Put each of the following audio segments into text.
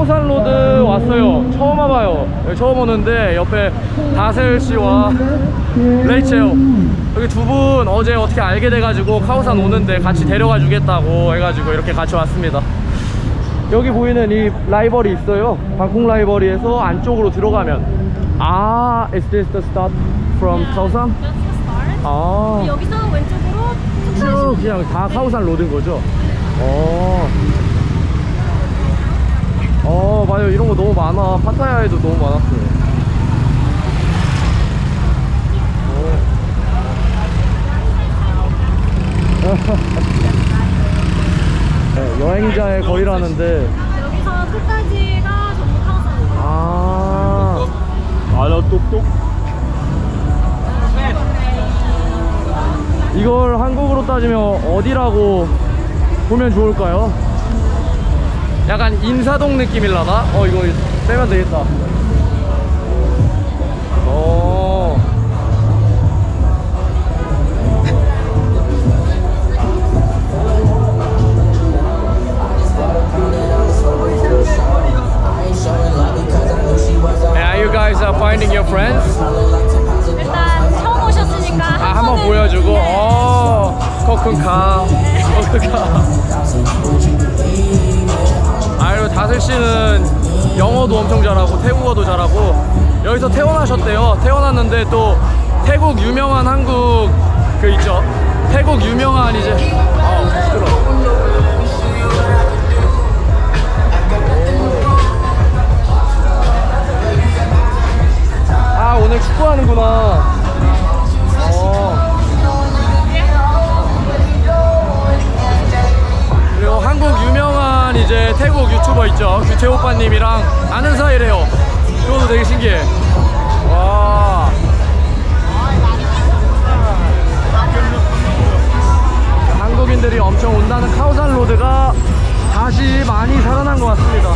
카오산 로드 왔어요. 처음 와봐요. 처음 오는데 옆에 다셀 씨와 레이첼 여기 두 분 어제 어떻게 알게 돼가지고 카오산 오는데 같이 데려가 주겠다고 해가지고 이렇게 같이 왔습니다. 여기 보이는 이 라이브러리 있어요. 방콕 라이브러리에서 안쪽으로 들어가면 아, is this the start from start. 아. 여기서 왼쪽으로 쭉 그냥 다 카오산 로드인 거죠? 어. 어, 맞아요. 이런 거 너무 많아. 파타야에도 너무 많았어요. 오. 네, 여행자의 거리라는데 여기서 끝까지가 전부 카우스입니다. 아, 아나 똑똑. 이걸 한국으로 따지면 어디라고 보면 좋을까요? 약간 인사동 느낌일라나? 어 이거 빼면 되겠다. 어. Are you guys uh, finding your friends? 일단 처음 오셨으니까 아, 한 번 보여주고, 네. 어, 커큰카, 커큰카. 아유, 다슬 씨는 영어도 엄청 잘하고, 태국어도 잘하고, 여기서 태어나셨대요. 태어났는데 또 태국 유명한 한국 그 있죠. 태국 유명한 이제, 제 태국 유튜버 있죠. 규태 오빠님이랑 아는 사이래요. 그것도 되게 신기해. 와. 한국인들이 엄청 온다는 카오산 로드가 다시 많이 살아난 것 같습니다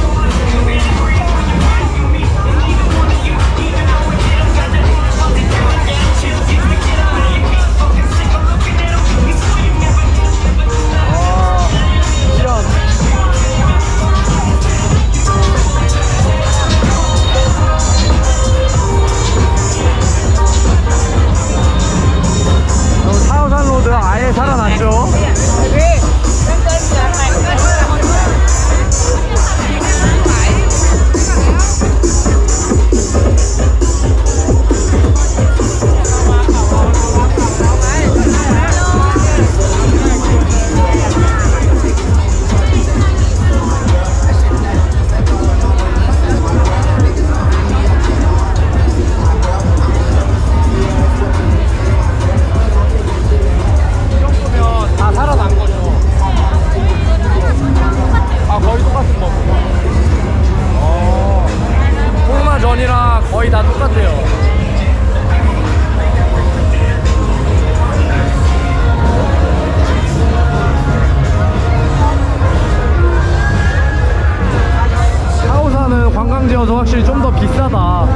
관광지여서 확실히 좀 더 비싸다.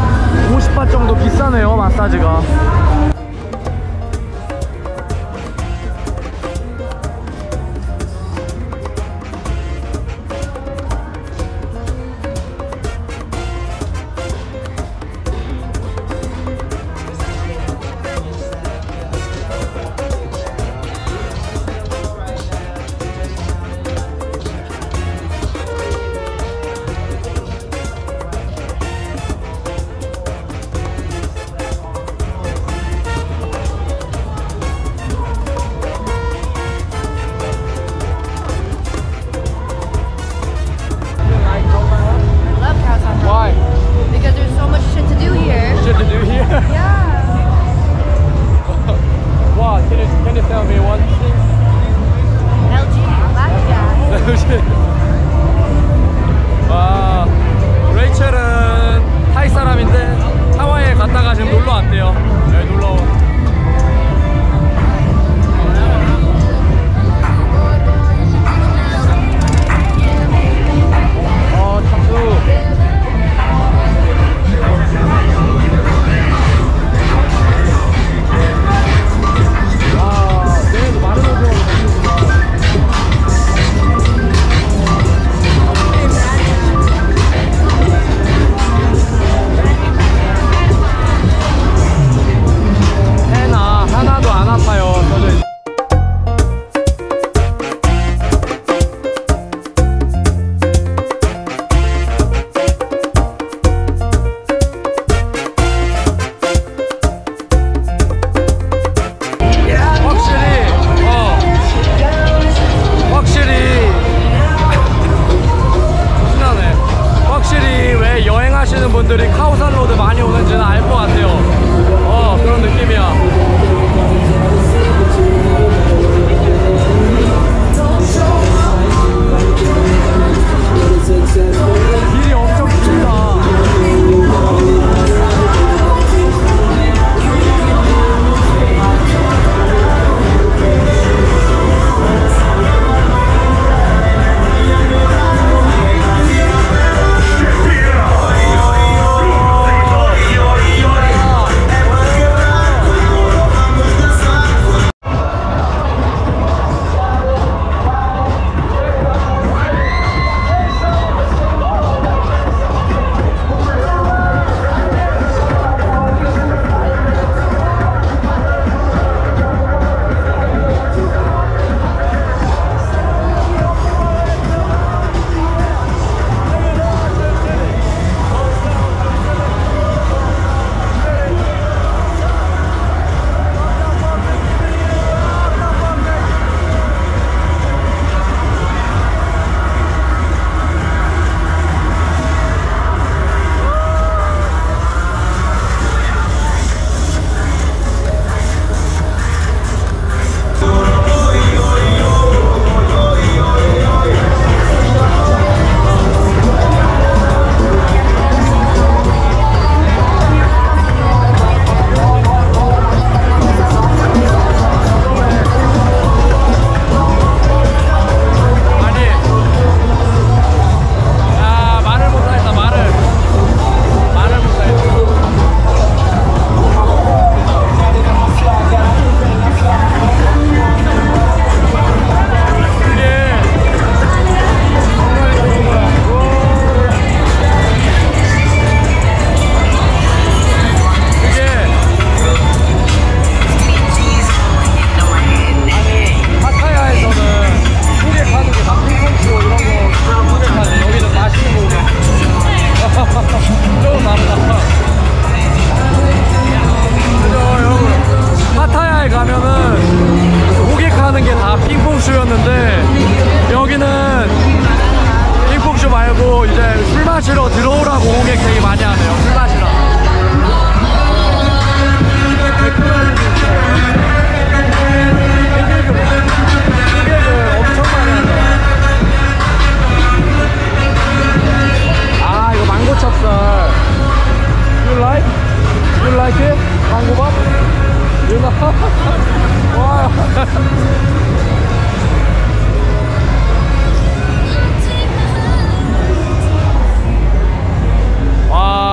50바 정도 비싸네요 마사지가. 마시러 들어오라고 되게 많이 하네요. 술 마시러. 아. You like? It? 망고밥? You like? 와.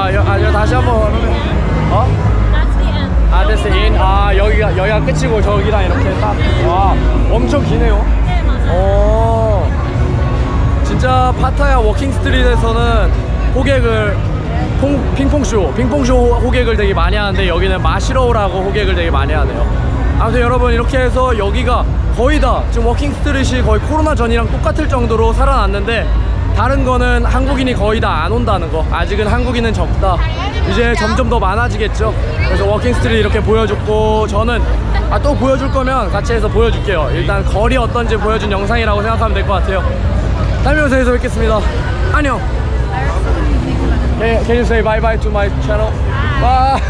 와, 여, 아, 여 다시 한번 어? That's the end. 아. 아, 여기가 여기가 끝이고 저기랑 이렇게 딱. 와, 엄청 기네요. 네, 맞아요. 어. 진짜 파타야 Walking Street에서는 호객을 퐁, 핑퐁쇼, 핑퐁쇼 호객을 되게 많이 하는데 여기는 마시러 오라고 호객을 되게 많이 하네요. 아무튼 여러분 이렇게 해서 여기가 거의 다 지금 Walking Street이 거의 코로나 전이랑 똑같을 정도로 살아났는데 다른 거는 한국인이 거의 다 안 온다는 거. 아직은 한국인은 적다. 이제 점점 더 많아지겠죠. 그래서 Walking Street 이렇게 보여줬고 저는 아, 또 보여줄 거면 같이 해서 보여줄게요. 일단 거리 어떤지 보여준 영상이라고 생각하면 될 것 같아요. 다음 영상에서 뵙겠습니다. 안녕. Can, can you say bye bye to my channel? Bye.